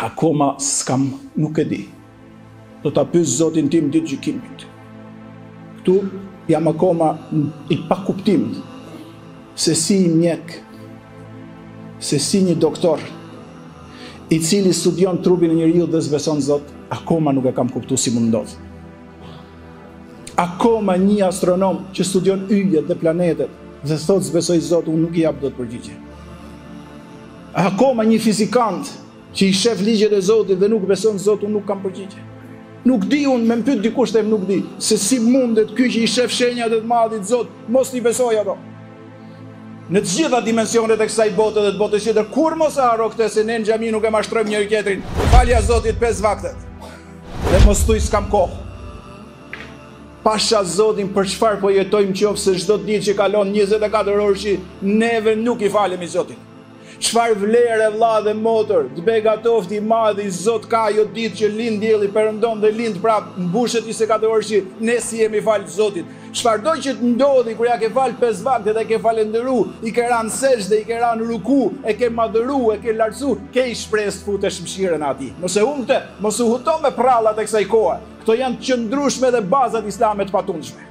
Akoma s'kam, nuk e di. Do ta pyes Zotin tim ditë gjykimit. Këtu jam akoma i pakuptim se si i mjek, se si një doktor, i cili studion trupin e njeriut dhe s'beson Zot, akoma nuk e kam kuptu si mund ndodhë. Akoma një astronom që studion yjet dhe planetet dhe thotë s'besoj Zot, unë nuk i jap dot përgjigje. Akoma një fizikant që i shef ligjet e Zotit dhe nuk beson Zot, unë nuk kam përgjigje. Nuk di unë me mpyt dikush nuk di se si mundet ky që i shef shenjat e të madhit Zot, mos i besoj ato. Në të gjitha dimensionet e kësaj bote dhe të botës tjetër, kur mos e harro këtë se ne në xhami nuk e mashtrojmë njëri tjetrin. Falja Zotit pesë vaktet. Dhe mos thuj s'kam kohë. Pasha Zotin për çfarë po jetojmë qoftë se çdo ditë që kalon 24 orëshi, neve nuk i falemi Zotit. Çfarë vlere vlla dhe motër, të begatoftë i madhi Zot ka ajo ditë që lind dielli perëndon dhe lind prap, mbushet njëzet e katër orëshi, ne s'i jemi falë Zotit. Çfarëdo që të ndodhi kur ia ke falë pesë vaktet e ke falënderu, i ke ra në sexhde, i ke ra në ruku, e ke madhëru, e ke lartësu, ke i shpresë të futesh mëshirën e Tij. Mos e humb këtë, mos u huto me prrallat e kësaj kohe. Këto janë të qëndrueshme dhe bazat islame të patundshme.